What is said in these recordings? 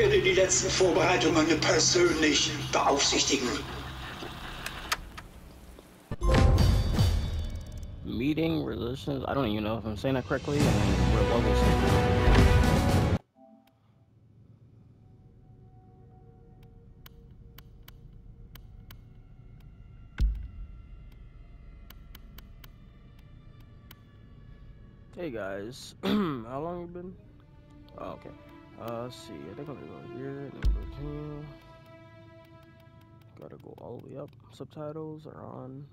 werde die letzten Vorbereitungen persönlich beaufsichtigen. Meeting resistance. I don't even know if I'm saying that correctly. I mean, we're level Hey guys, how long you been? Oh, okay. Uh, let's see. I think I'm gonna go here then go to. Gotta go all the way up. Subtitles are on.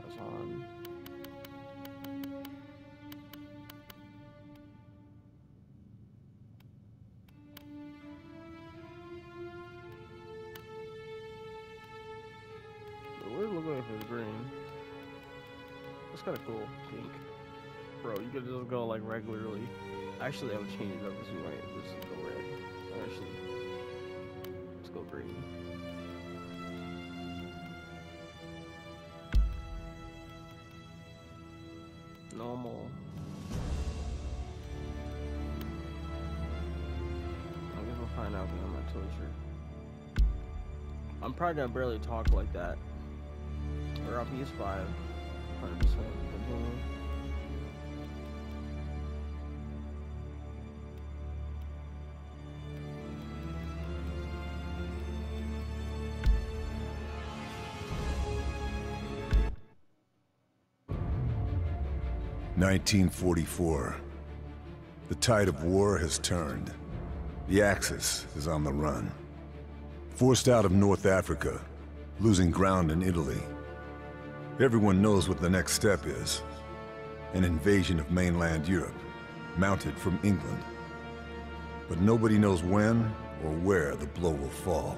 That's on. It look like it's green? That's kind of cool. Pink. Bro, you could just go like regularly. Actually, I would change it up. Is right. This is go red. Actually, let's go green. Normal. I guess we'll find out when I'm not totally sure. I'm probably gonna barely talk like that. We're on PS5. 100%. Continue. Nineteen forty-four. The tide of war has turned. The Axis is on the run. Forced out of North Africa, losing ground in Italy. Everyone knows what the next step is. An invasion of mainland Europe, mounted from England. But nobody knows when or where the blow will fall.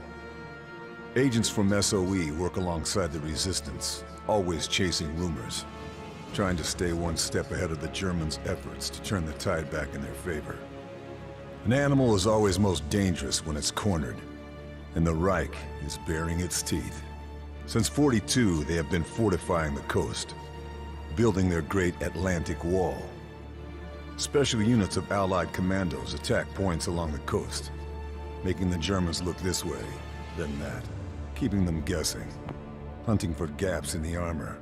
Agents from SOE work alongside the resistance, always chasing rumors, trying to stay one step ahead of the Germans' efforts to turn the tide back in their favor. An animal is always most dangerous when it's cornered, and the Reich is baring its teeth. Since 42, they have been fortifying the coast, building their great Atlantic Wall. Special units of Allied commandos attack points along the coast, making the Germans look this way, then that, keeping them guessing, hunting for gaps in the armor,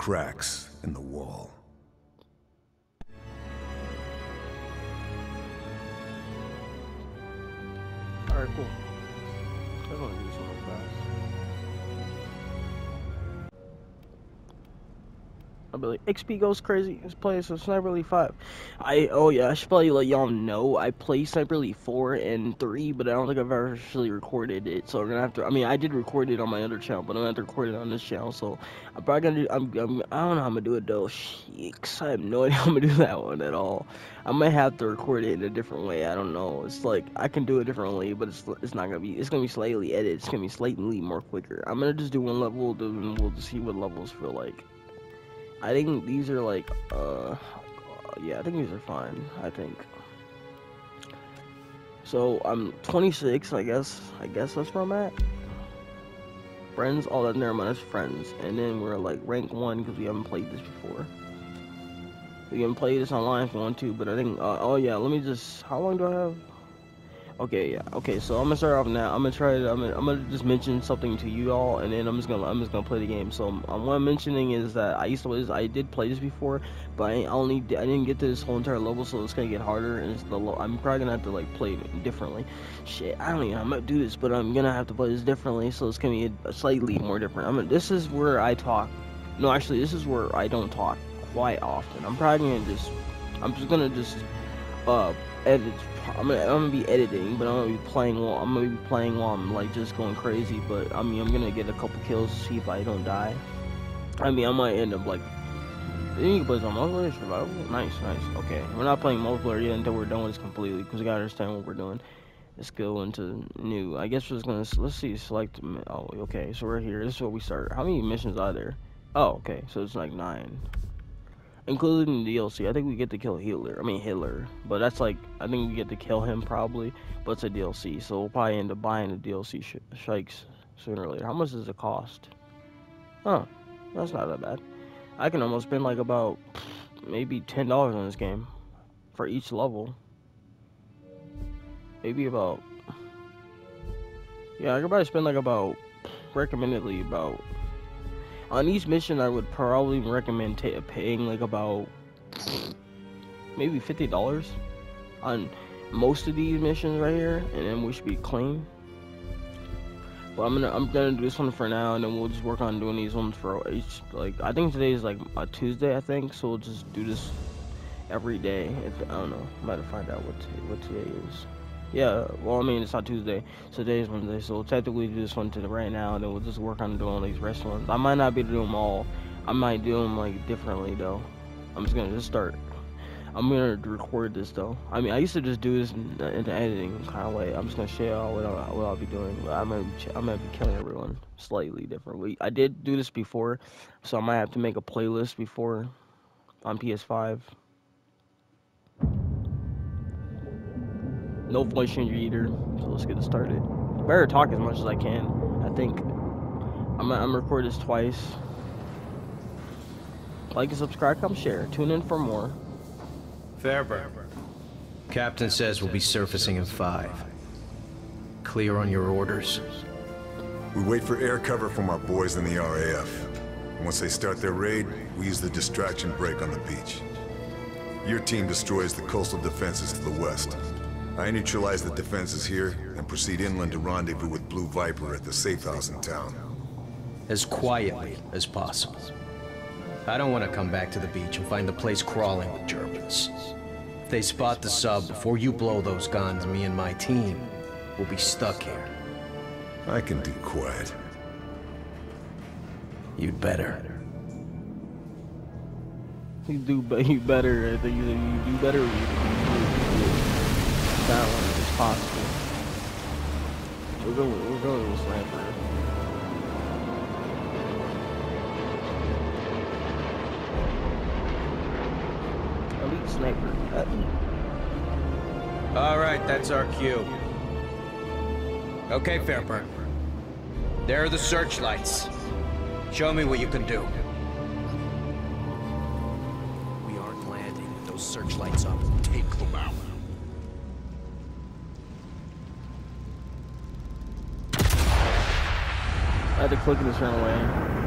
cracks in the wall. Alright, cool. I'll be like, XP goes crazy. Let's play some Sniper Elite 5. I, oh yeah, I should probably let y'all know. I play Sniper Elite 4 and 3, but I don't think I've ever actually recorded it. So we're gonna have to, I mean, I did record it on my other channel, but I'm gonna have to record it on this channel. So I'm probably gonna do, I'm, I'm I don't know how I'm gonna do it though. Sheeks, I have no idea how I'm gonna do that one at all. I might have to record it in a different way. I don't know. It's like, I can do it differently, but it's, it's not gonna be, it's gonna be slightly edited. It's gonna be slightly more quicker. I'm gonna just do one level, and we'll just see what levels feel like. I think these are like, uh, yeah, I think these are fine. I think. So I'm 26, I guess. I guess that's where I'm at. Friends, all that never mind. That's friends, and then we're like rank one because we haven't played this before. We can play this online if you want to, but I think, uh, oh yeah, let me just. How long do I have? Okay, yeah. Okay, so I'm gonna start off now. I'm gonna try to. I'm gonna, I'm gonna just mention something to you all, and then I'm just gonna. I'm just gonna play the game. So um, what I'm mentioning is that I used to. I did play this before, but I only. I didn't get to this whole entire level, so it's gonna get harder, and it's the. Low, I'm probably gonna have to like play it differently. Shit, I don't even. I'm gonna do this, but I'm gonna have to play this differently, so it's gonna be a, slightly more different. I mean, this is where I talk. No, actually, this is where I don't talk quite often. I'm probably gonna just. I'm just gonna just. Uh, edit I'm gonna, I'm gonna be editing, but I'm gonna be playing while I'm gonna be playing while I'm like just going crazy. But I mean, I'm gonna get a couple kills to see if I don't die. I mean, I might end up like. You can play some multiplayer survival. Nice, nice. Okay, we're not playing multiplayer yet until we're done with this completely because we gotta understand what we're doing. Let's go into new. I guess we're just gonna let's see. Select. Oh, okay. So we're here. This is where we start. How many missions are there? Oh, okay. So it's like nine including the DLC. I think we get to kill Hitler. I mean Hitler, but that's like I think we get to kill him probably, but it's a DLC, so we'll probably end up buying the DLC sh shikes sooner or later. How much does it cost? Huh, that's not that bad. I can almost spend like about maybe ten dollars on this game for each level. maybe about yeah, I could probably spend like about recommendedly about on each mission. I would probably recommend paying like about maybe fifty dollars on most of these missions right here, and then we should be clean. But I'm gonna I'm gonna do this one for now, and then we'll just work on doing these ones for each. Like I think today is like a Tuesday, I think, so we'll just do this every day. If, I don't know, I might find out what what today is. Yeah, well, I mean, it's not Tuesday, so today is Wednesday, so technically do this one to the right now, and then we'll just work on doing these rest ones. I might not be able to do them all. I might do them, like, differently, though. I'm just gonna just start. I'm gonna record this, though. I mean, I used to just do this in, in the editing kind of way. I'm just gonna share all what, I'll, what I'll be doing. But I'm gonna, be, I'm gonna be killing everyone slightly differently. I did do this before, so I might have to make a playlist before on PS5. No voice changer either. So let's get it started. Better talk as much as I can. I think I'm I'm record this twice. Like and subscribe, come share. Tune in for more. Fairburne. Captain says we'll be surfacing in five. Clear on your orders. We wait for air cover from our boys in the RAF. Once they start their raid, we use the distraction break on the beach. Your team destroys the coastal defenses to the west. I neutralize the defenses here and proceed inland to rendezvous with Blue Viper at the safe house in town. As quietly as possible. I don't want to come back to the beach and find the place crawling with Germans. If they spot the sub before you blow those guns, me and my team will be stuck here. I can do quiet. You'd better. You do, but you better. I think you, you do better. Or you, you, you, that one is possible. We're going. We're going with sniper. Elite sniper. Uh, All right, that's our cue. Okay, Fairburne. There are the searchlights. Show me what you can do. I had to click and just run away.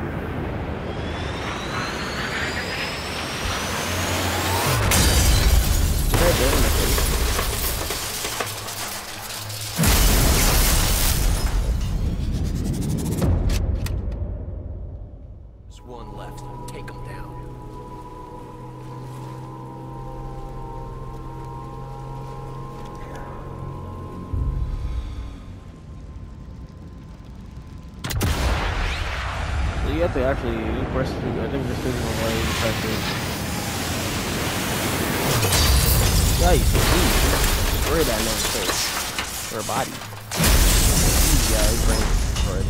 Face. Or body. Yeah, his brain destroyed.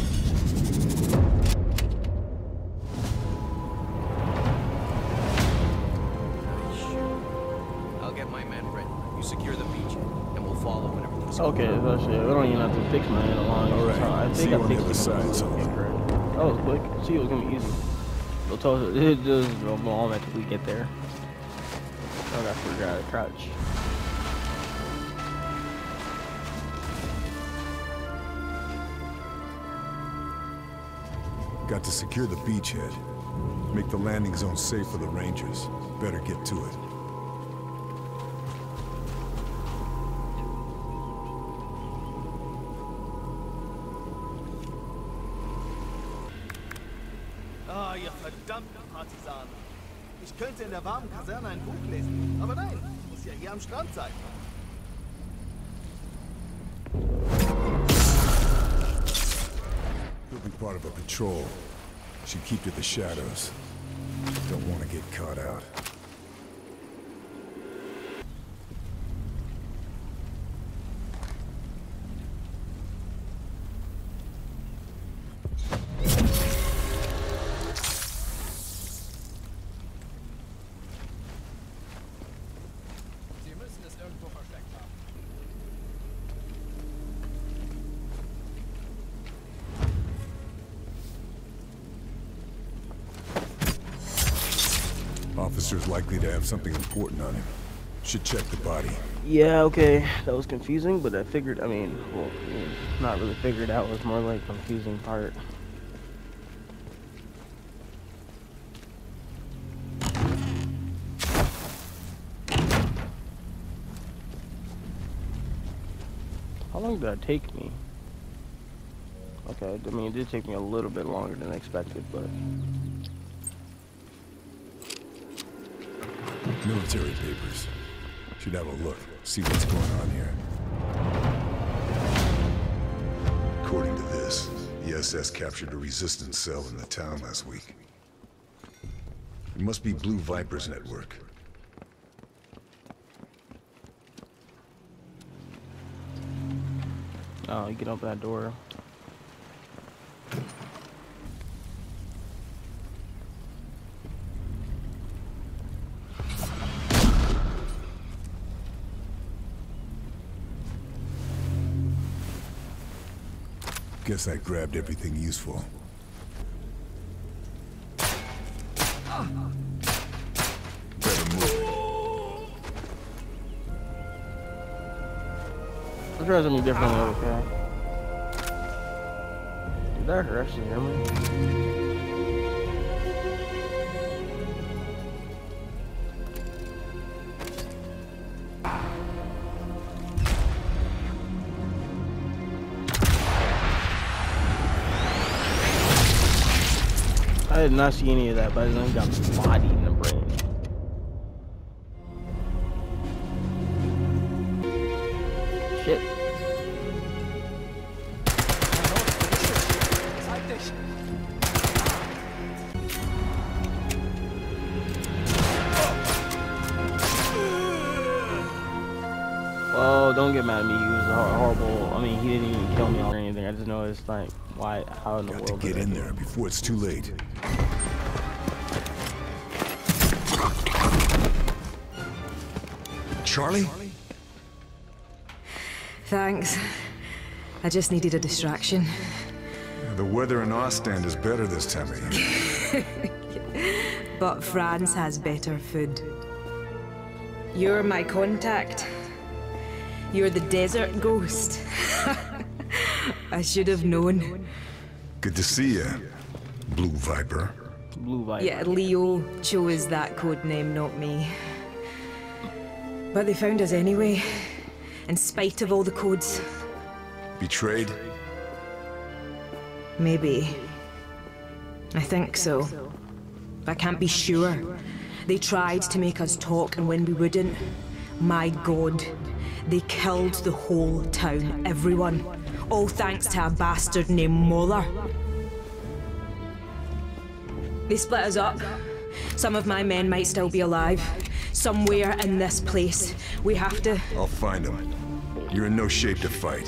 I'll get my men ready. You secure the beach, and we'll follow when everything's Okay, so shit. We don't even have to fix my mine along. Alright, So I see think you I on the other side, Sullivan. Okay, correct. That was quick. See, it was gonna be easy. We'll tell us, it just will automatically get there. Oh, I gotta figure out how to crouch. Got to secure the beachhead. Make the landing zone safe for the Rangers. Better get to it. Ah, ihr verdammten Partisanen. Ich könnte in der warmen Kaserne ein Buch lesen, aber nein, muss ja hier am Strand sein. You'll be part of a patrol. Should keep to the shadows. Don't want to get caught out. To have something important on him. Should check the body. Yeah, okay, that was confusing, but I figured, I mean, well, not really figured out, it was more like confusing part. How long did that take me? Okay, I mean, it did take me a little bit longer than expected, but... Military papers. Should have a look, see what's going on here. According to this, the SS captured a resistance cell in the town last week. It must be Blue Viper's network. Oh, you can open that door. Guess I grabbed everything useful. Better move. I'll try something differently, okay? Did that? Actually, hear me? Did not see any of that, but I got bodied in the brain. Just know it's like, why? How in the Got to world? get did I in there before it's too late. Charlie? Thanks. I just needed a distraction. The weather in Ostend is better this time of year. But France has better food. You're my contact. You're the desert ghost. I should have known. Good to see you, Blue Viper. Blue Viper. Yeah, Leo chose that code name, not me. But they found us anyway, in spite of all the codes. Betrayed? Maybe. I think so. But I can't be sure. They tried to make us talk, and when we wouldn't, my god, they killed the whole town, everyone. All thanks to a bastard named Moller. They split us up. Some of my men might still be alive. Somewhere in this place. We have to. I'll find them. You're in no shape to fight.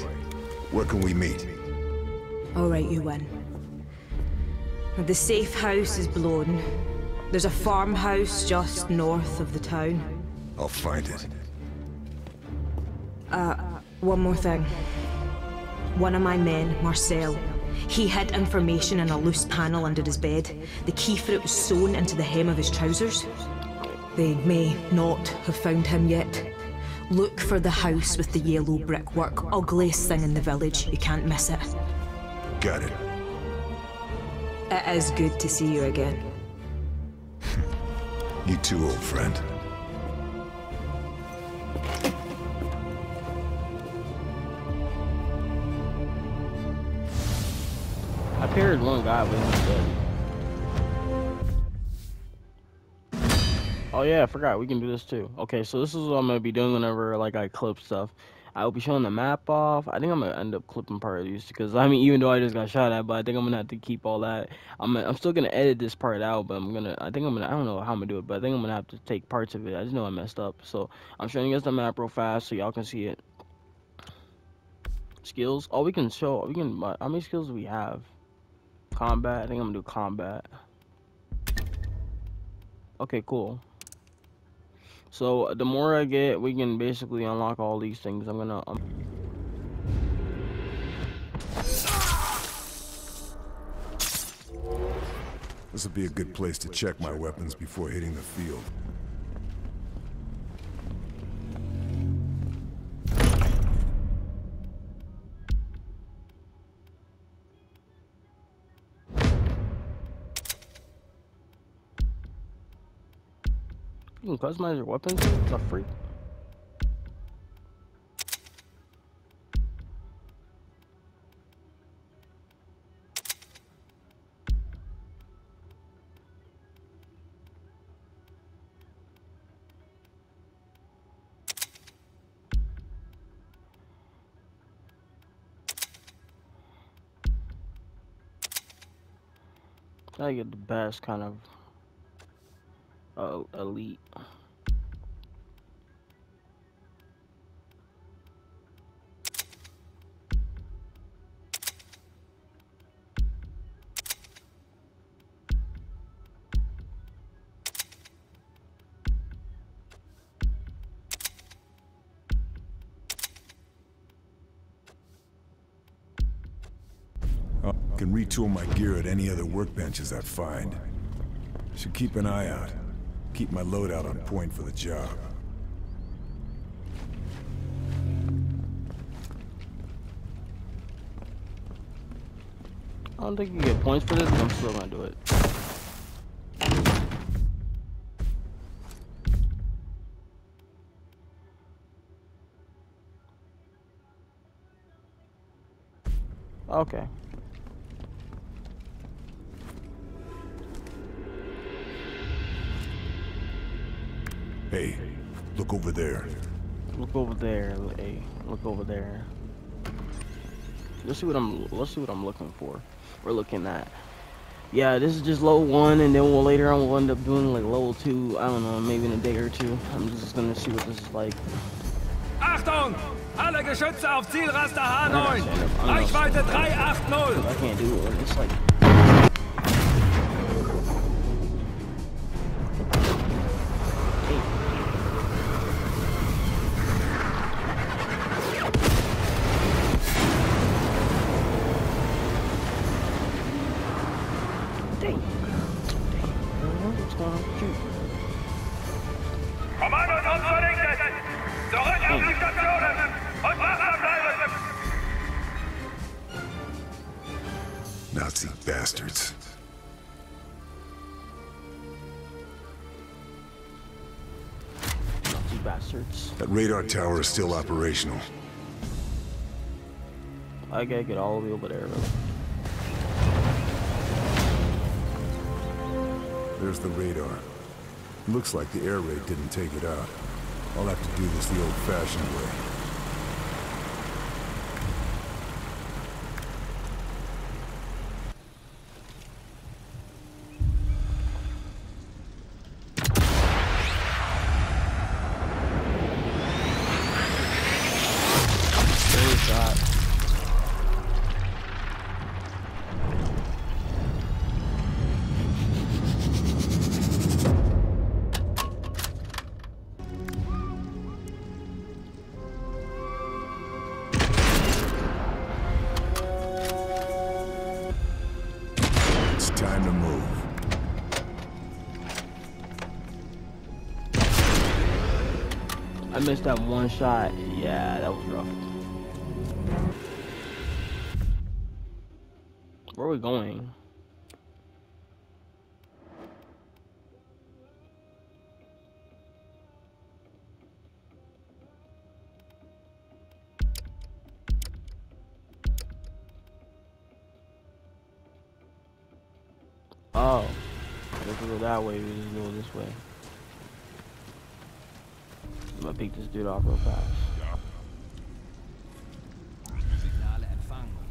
Where can we meet? Alright, you win. The safe house is blown. There's a farmhouse just north of the town. I'll find it. Uh, one more thing. One of my men, Marcel, he hid information in a loose panel under his bed. The key for it was sewn into the hem of his trousers. They may not have found him yet. Look for the house with the yellow brickwork. Ugliest thing in the village. You can't miss it. Got it. It is good to see you again. You too, old friend. I paired one guy with him. But... Oh yeah, I forgot. We can do this too. Okay, so this is what I'm gonna be doing whenever like I clip stuff. I'll be showing the map off. I think I'm gonna end up clipping part of these because I mean, even though I just got shot at, but I think I'm gonna have to keep all that. I'm I'm still gonna edit this part out, but I'm gonna I think I'm gonna I don't know how I'm gonna do it, but I think I'm gonna have to take parts of it. I just know I messed up, so I'm showing you guys the map real fast so y'all can see it. Skills. Oh, we can show. We can. How many skills do we have? Combat. I think I'm gonna do combat. Okay, cool. So the more I get, we can basically unlock all these things. I'm gonna. Um... This would be a good place to check my weapons before hitting the field. Can customize your weapons. It's a freak. I get the best kind of uh, elite. Can retool my gear at any other workbenches I find. Should keep an eye out. Keep my loadout on point for the job. I don't think you get points for this, but I'm still gonna do it. Okay. Hey, look over there. Look over there. Hey, look over there. Let's see what I'm. Let's see what I'm looking for. We're looking at. Yeah, this is just level one, and then we'll later on we'll end up doing like level two. I don't know, maybe in a day or two. I'm just gonna see what this is like. Achtung! Alle Geschütze auf Zielraster H9! stand up. I'm gonna Reichweite 380! I can't do it. It's like. Radar tower is still operational. I gotta get all the way over there, bro. There's the radar. Looks like the air raid didn't take it out. I'll have to do this the old-fashioned way. Missed that one shot. Yeah, that was rough. Where are we going? Oh, we go that way, we just go this way. I'm gonna pick this dude off real fast. Signale empfangen.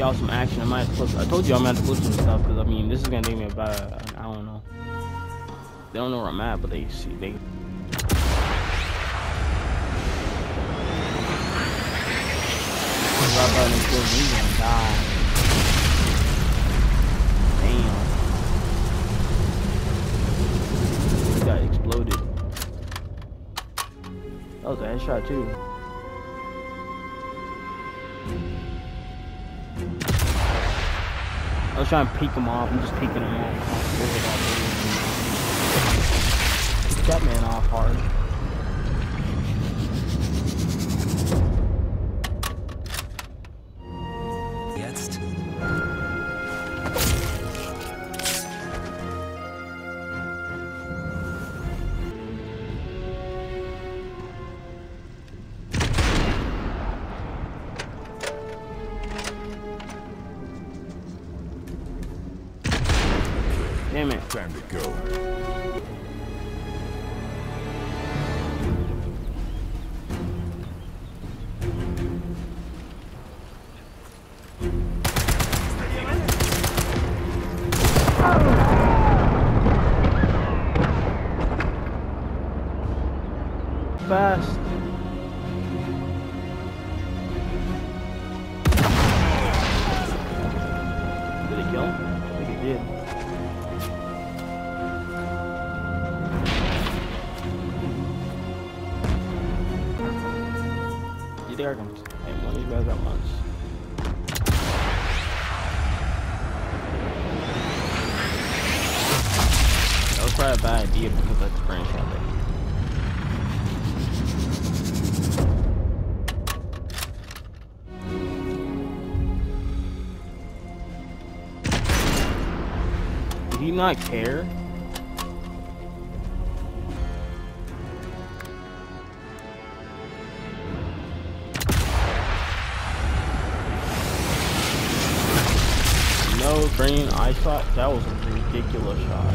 Y'all some action. I might flip. I told you I'm gonna have to flip some stuff because I mean this is gonna take me about I don't know. They don't know where I'm at, but they see they. He's gonna die. Trying to peek them off. I'm just peeking them off. That man off hard. Not care? No green I thought That was a ridiculous shot.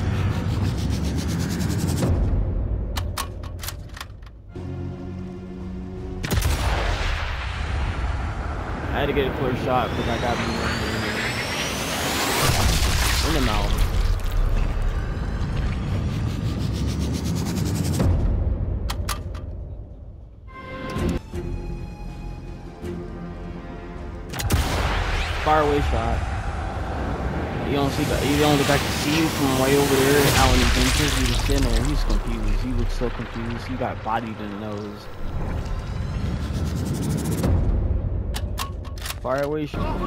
I had to get a clear shot because I got in the mouth. Far away shot. You don't see, you don't get back to see you from way over there out in the benches. You just sitting there. He's confused. He looks so confused. He got bodied in the nose. Far away shot.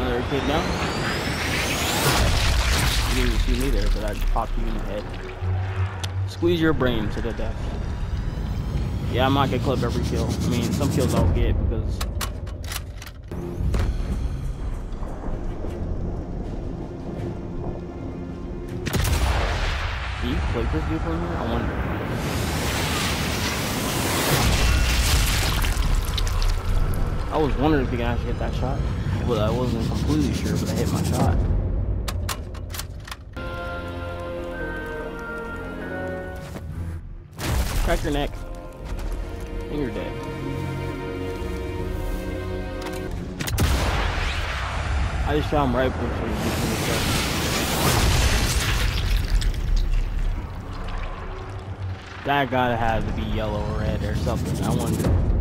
Another kid now. Didn't see me there, but I popped you in the head. Squeeze your brain to the death. Yeah, I might get clip every kill. I mean, some kills I'll get because. Do you clip this dude? I wonder. I was wondering if you can actually hit that shot. Well, I wasn't completely sure, but I hit my shot. Crack your neck. And you're dead. I just shot him right before he chest. That gotta have to be yellow or red or something. I wonder.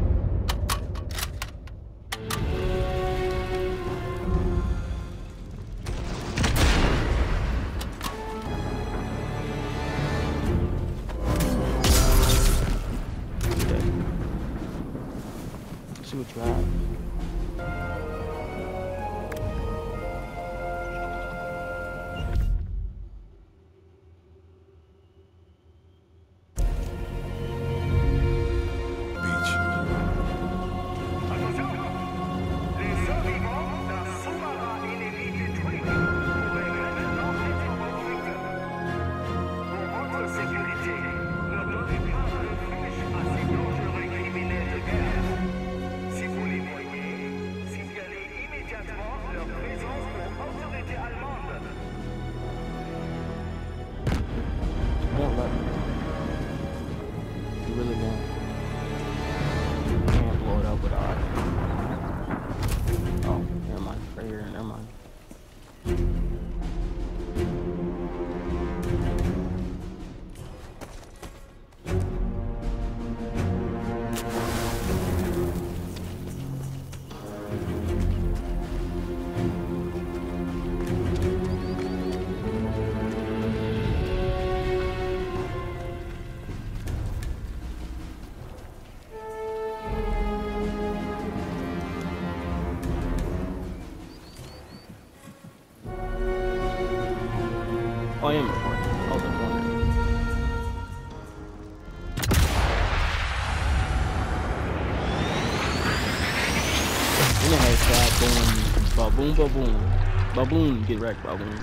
Ba-boom. Baboon, get wrecked, baboon.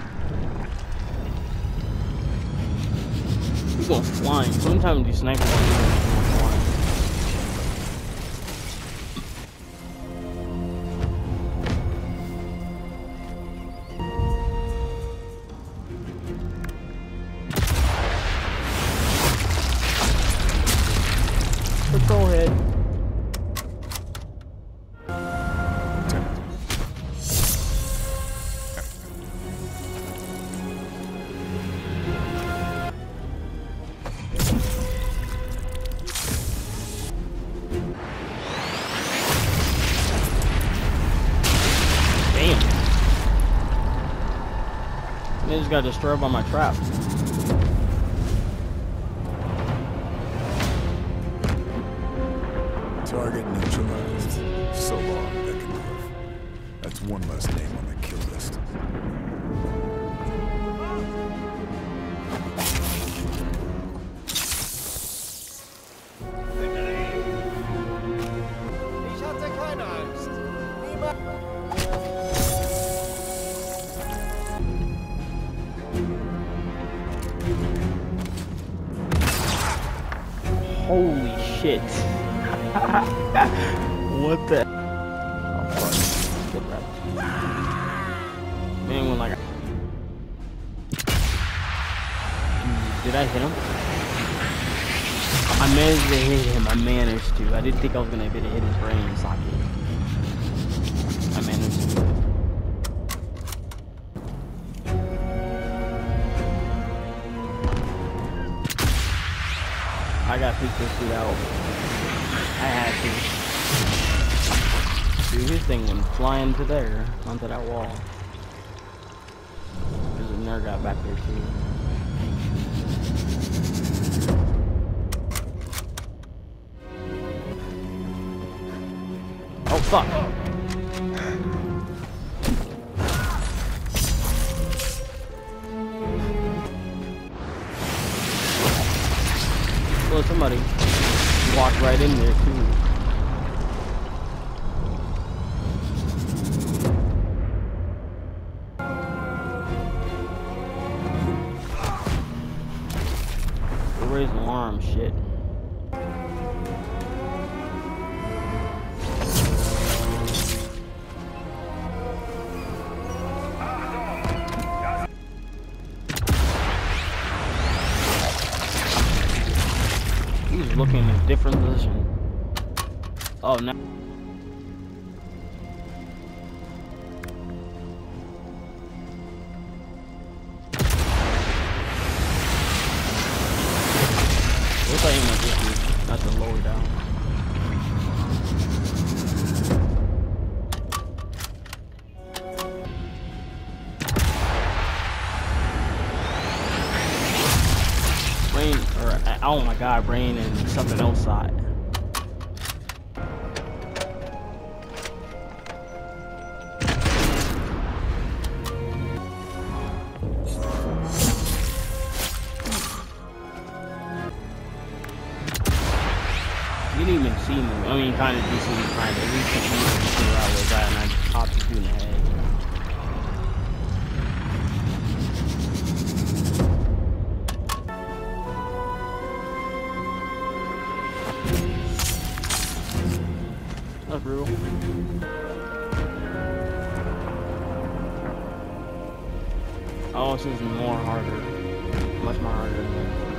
He's going flying. Sometimes these snipers got destroyed by my trap. Target neutralized. So long, Beckenhoof. That's one less name on the kill list. Holy shit. what the? Oh, fuck. Good rep. Man, when like. Did I hit him? I managed to hit him. I managed to. I didn't think I was gonna be able to hit his brain socket. I gotta pick this dude out. I had to. Dude, his thing went flying to there, onto that wall. There's a nerd guy back there too. Oh fuck! Right in there too. Raise alarm shit. God, brain and something else side. Oh, this is more harder. Much more harder than that.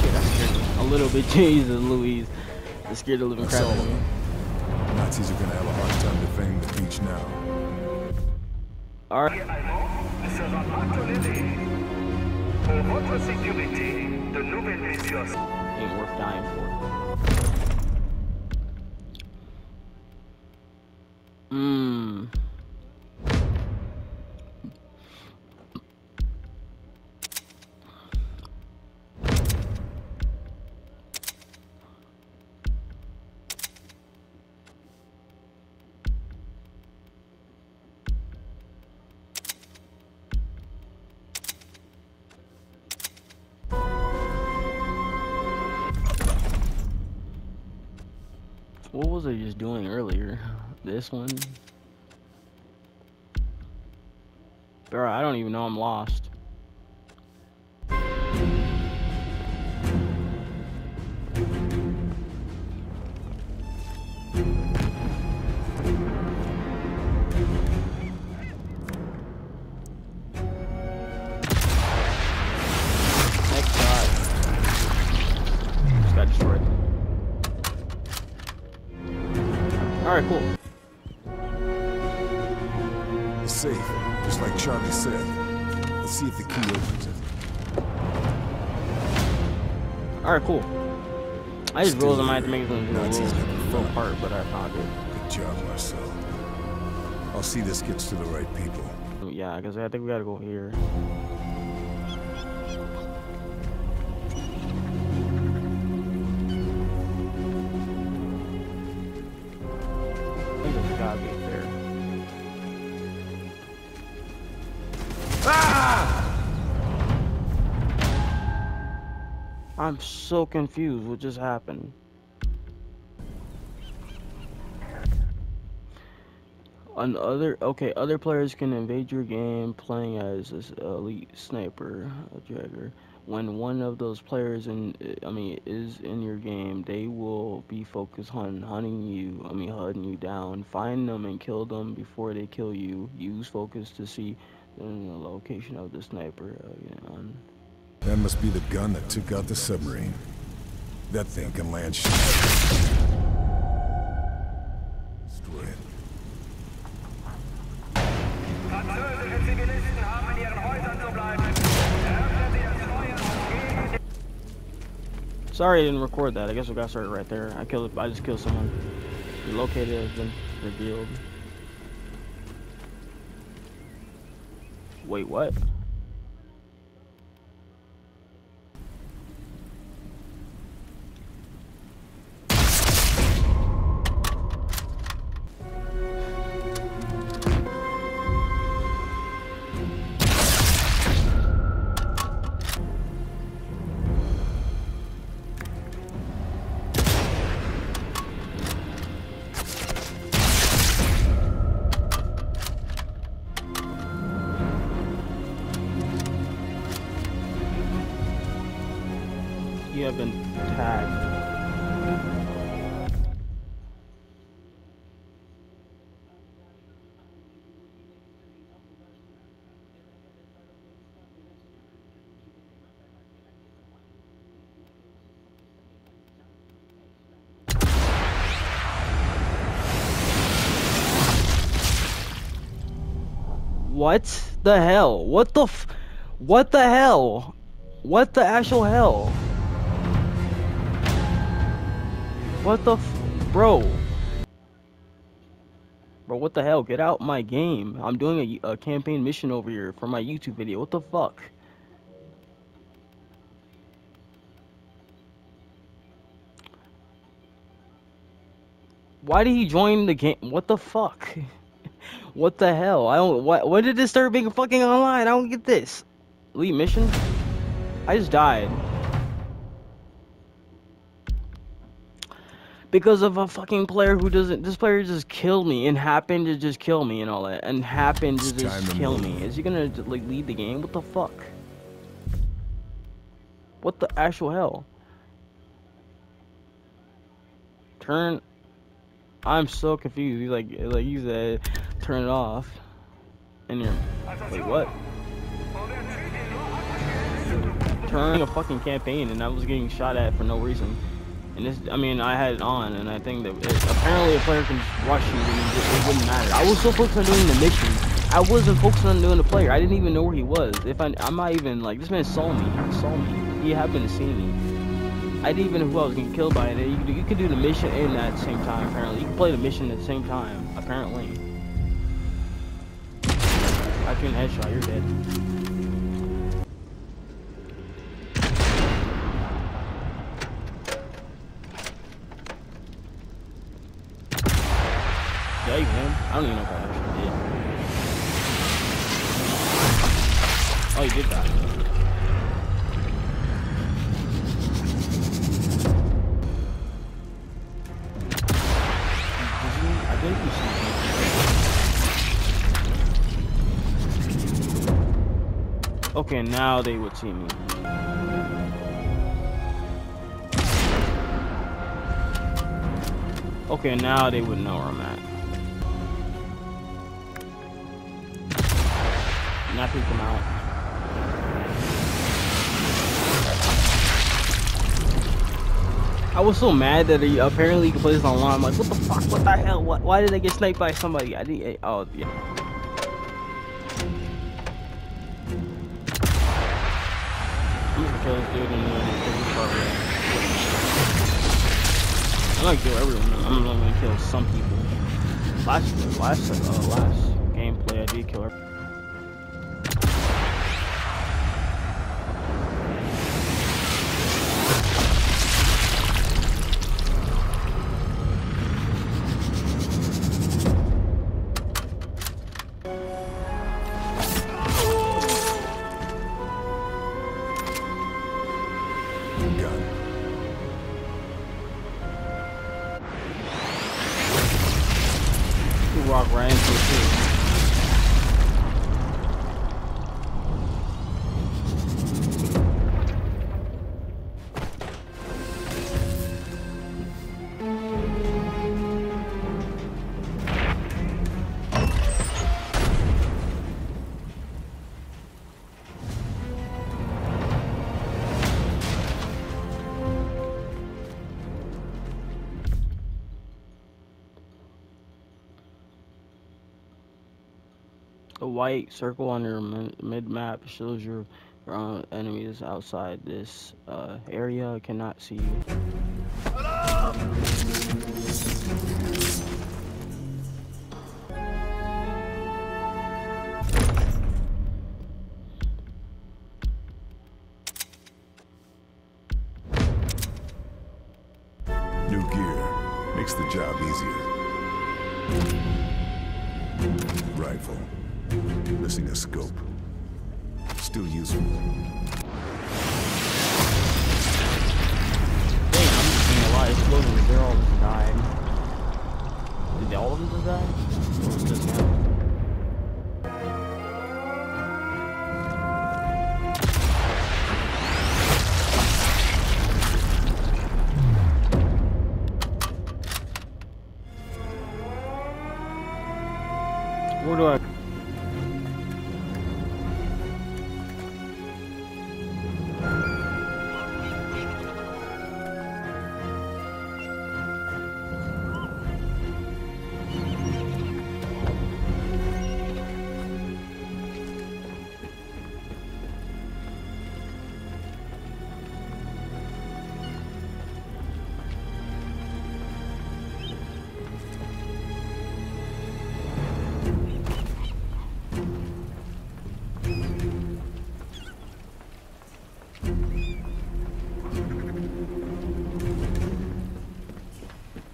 Shit, that scared me. A little bit, Jesus Louise. That scared the living crap out of me. I'm Nazis are gonna have a hard time defending the beach now. Alright. sera pas Pour votre sécurité, de nouvelles mesures Ain't worth dying for. 嗯。This one? Bro, I don't even know I'm lost. Alright, cool. Safe, just like Charlie said. Let's see if the key opens it. Alright, cool. I just Still realized I might to make it a little, little part, but I found it. Good job, Marcel. I'll see this gets to the right people. Yeah, because I think we gotta go here. I'm so confused. What just happened? On other okay, other players can invade your game playing as this elite sniper, a Jäger. When one of those players in, I mean, is in your game, they will be focused on hunting you. I mean, hunting you down. Find them and kill them before they kill you. Use focus to see the location of the sniper. Uh, yeah, That must be the gun that took out the submarine. That thing can land sh- Destroy it. Sorry, I didn't record that. I guess we got started right there. I killed. I just killed someone. The located has been revealed. Wait, what? What the hell? What the f- What the hell? What the actual hell? What the Bro. Bro, what the hell? Get out my game. I'm doing a, a campaign mission over here for my YouTube video. What the fuck? Why did he join the game? What the fuck? What the hell? I don't. What? When did this start being fucking online? I don't get this. Elite mission? I just died. Because of a fucking player who doesn't. This player just killed me and happened to just kill me and all that. And happened to just kill me. Is he gonna like lead the game? What the fuck? What the actual hell? Turn. I'm so confused. He's like, like he said, turn it off. And you're, wait, what? Turn a fucking campaign, and I was getting shot at for no reason. And this, I mean, I had it on, and I think that it, apparently a player can rush you, and it, it wouldn't matter. I was so focused on doing the mission, I wasn't focused on doing the player. I didn't even know where he was. If I, I'm not even like this man saw me. He saw me. He happened to see me. I didn't even know who I was getting killed by. And you you could do the mission and at the same time. Apparently, you can play the mission at the same time. Apparently. I can headshot. You're dead. Yeah, you. I don't even know if I actually Okay, now they would see me. Okay, now they would know where I'm at. I peek out. I was so mad that he apparently he could play this online. I'm like, what the fuck? What the hell? What? Why did I get sniped by somebody? I didn't. Oh yeah. Dude and then take his car. I'm gonna kill everyone. I'm not gonna kill some people. Last, last, uh, last gameplay, I did kill everyone. A white circle on your mid map shows your, your uh, enemies outside this uh, area cannot see you.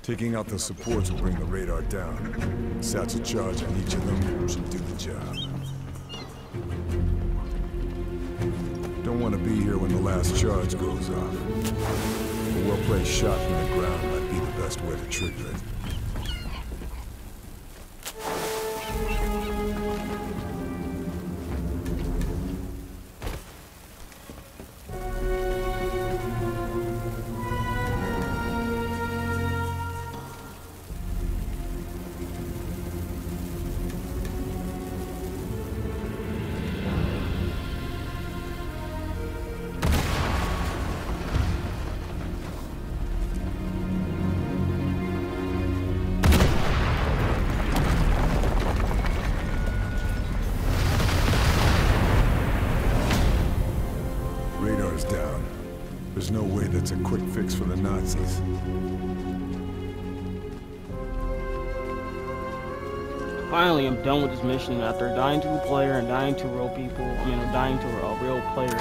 Taking out the supports will bring the radar down. Satchel charge on each of them should do the job. Don't want to be here when the last charge goes off. A well-placed shot from the ground might be the best way to trigger it. Done with this mission after dying to a player and dying to real people. Mean, I'm dying to a real player.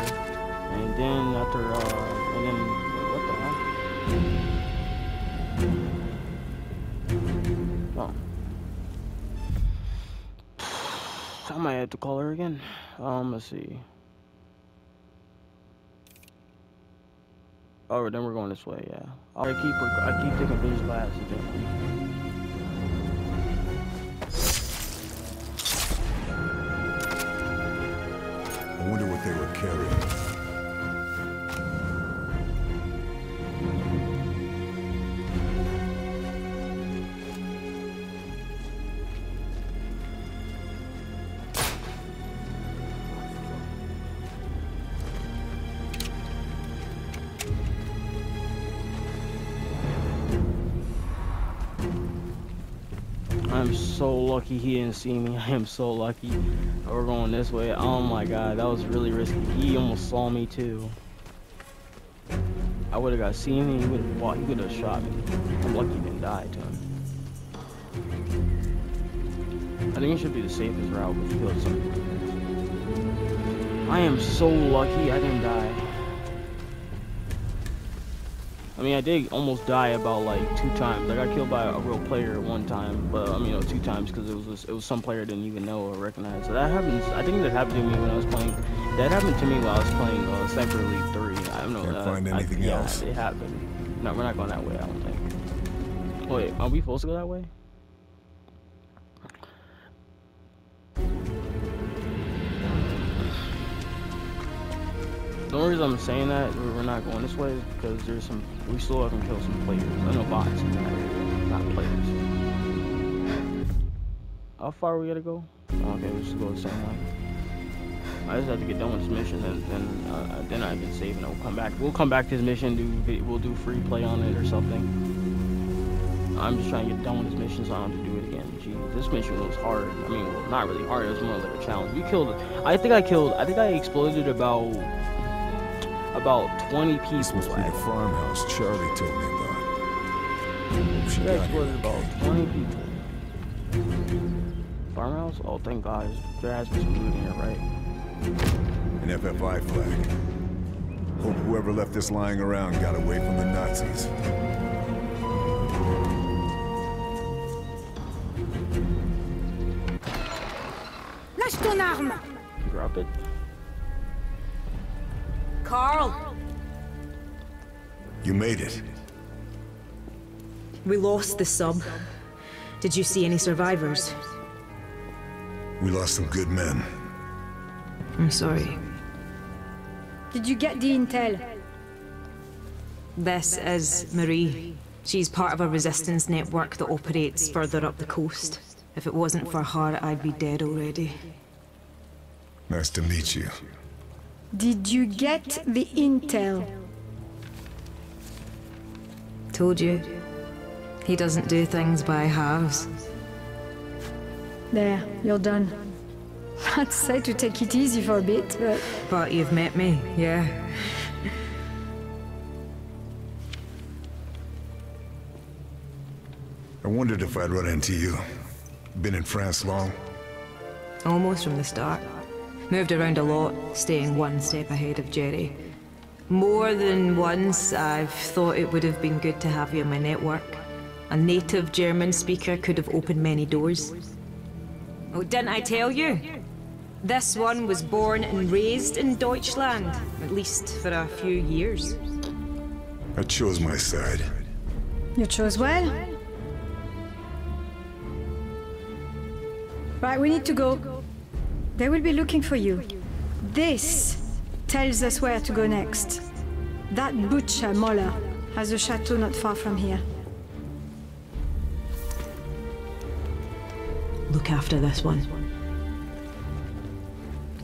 And then after, uh, and then, what the hell? Oh. I might have to call her again. Um, let's see. Oh, then we're going this way, yeah. I keep, I keep taking these glasses, what they were carrying. Lucky he didn't see me. I am so lucky. We're going this way. Oh my god, that was really risky. He almost saw me too. I would have got seen me. He would have have shot me. I'm lucky he didn't die to him. I think it should be the safest route, but he killed something. I am so lucky I didn't die. I mean, I did almost die about like two times. I got killed by a real player one time, but I mean, you know, two times because it was it was some player I didn't even know or recognize. So that happens. I think that happened to me when I was playing. That happened to me while I was playing uh, Sniper Elite 3. I don't know. Can't uh, find I- anything yeah, else. it happened. No, we're not going that way. I don't think. Wait, are we supposed to go that way? The only reason I'm saying that we're not going this way is because there's some we still haven't killed some players. I know bots not players. How far we gotta go? Okay, we just go the same way. I just have to get done with this mission, and then uh, then I can save, and I'll come back. We'll come back to this mission. Do we'll do free play on it or something. I'm just trying to get done with this mission, so I don't have to do it again. Jeez, this mission was hard. I mean, well, not really hard. It was more like a challenge. We killed. I think I killed. I think I exploded about about 20 people. This must be the farmhouse Charlie told me about. She got here about 20 people. Farmhouse? Oh, thank God. There has to be some food in here, right? An FFI flag. Hope whoever left this lying around got away from the Nazis. Lâche ton arme! Drop it. Karl! You made it. We lost the sub. Did you see any survivors? We lost some good men. I'm sorry. Did you get the intel? This is Marie. She's part of a resistance network that operates further up the coast. If it wasn't for her, I'd be dead already. Nice to meet you. Did you get the intel? Told you. He doesn't do things by halves. There, you're done. I'd say to take it easy for a bit, but But you've met me, yeah. I wondered if I'd run into you. Been in France long? Almost from the start. Moved around a lot, staying one step ahead of Jerry. More than once, I've thought it would have been good to have you in my network. A native German speaker could have opened many doors. Oh, didn't I tell you? This one was born and raised in Deutschland, at least for a few years. I chose my side. you chose well. Right, we need to go. They will be looking for you. This tells us where to go next. That butcher, Moller, has a chateau not far from here. Look after this one.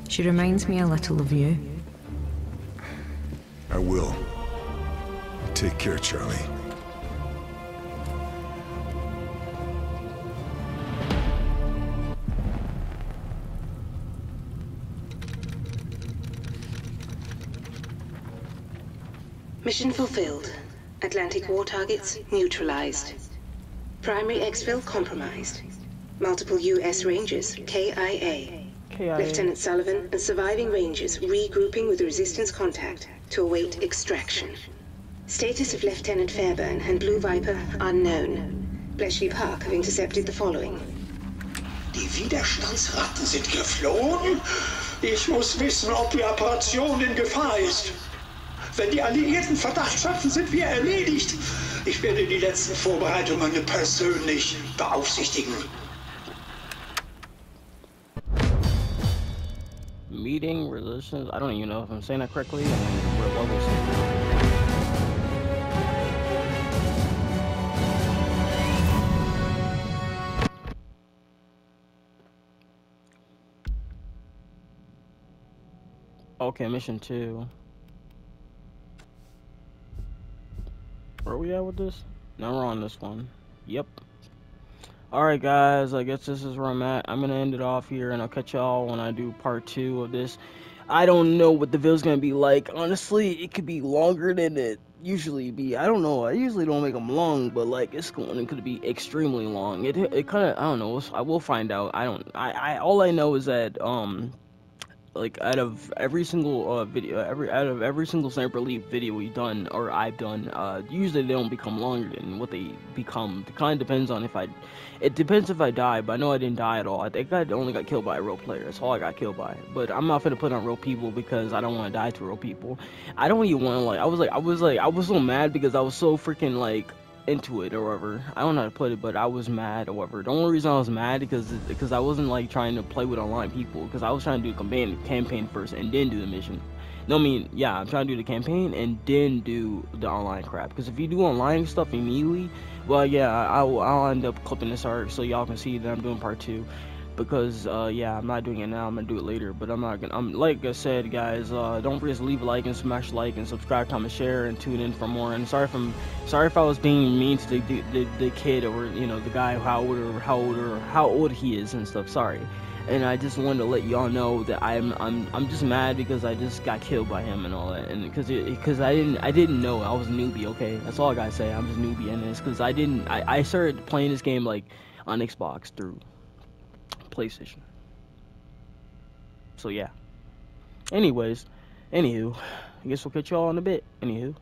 She reminds me a little of you. I will. Take care, Charlie. Mission fulfilled. Atlantic war targets neutralized. Primary exfil compromised. Multiple U.S. Rangers, KIA. KIA. Lieutenant Sullivan and surviving Rangers regrouping with resistance contact to await extraction. Status of Lieutenant Fairburne and Blue Viper unknown. Bletchley Park have intercepted the following. Die Widerstandsratten sind geflohen? Ich muss wissen, ob die Operation in Gefahr ist. Wenn die Alliierten Verdacht schöpfen, sind wir erledigt. Ich werde die letzten Vorbereitungen persönlich beaufsichtigen. Meeting resistance. I don't even know if I'm saying that correctly. I mean, we're level. Okay, mission two. Where are we at with this? Now we're on this one. Yep. Alright guys, I guess this is where I'm at. I'm gonna end it off here and I'll catch y'all when I do part two of this. I don't know what the video's gonna be like. Honestly, it could be longer than it usually be. I don't know. I usually don't make them long, but like it's going it could be extremely long. It it kind of I don't know. I will find out. I don't. I I all I know is that um like out of every single uh, video, every out of every single Sniper Elite video we've done or I've done, uh, usually they don't become longer than what they become. It kind of depends on if I, it depends if I die, but I know I didn't die at all. I think I only got killed by a real player. That's all I got killed by. But I'm not gonna put on real people because I don't want to die to real people. I don't even want to like. I was like, I was like, I was so mad because I was so freaking like into it or whatever. I don't know how to put it, but I was mad or whatever. The only reason I was mad because because I wasn't like trying to play with online people because I was trying to do a campaign campaign first and then do the mission. No, I mean yeah, I'm trying to do the campaign and then do the online crap. Because if you do online stuff immediately, well yeah, I'll I'll end up clipping this art so y'all can see that I'm doing part two because uh, yeah i'm not doing it now i'm gonna do it later but i'm not gonna i'm like i said guys uh, don't forget to leave a like and smash like and subscribe comment share and tune in for more and sorry if i'm sorry if i was being mean to the, the, the kid or you know the guy how old or how old or how old he is and stuff sorry and I just wanted to let y'all know that I'm I'm I'm just mad because I just got killed by him and all that, and because because I didn't I didn't know I was a newbie. Okay, that's all I gotta say. I'm just newbie in this because I didn't I I started playing this game like on Xbox through PlayStation. So yeah. Anyways, anywho, I guess we'll catch y'all in a bit. Anywho.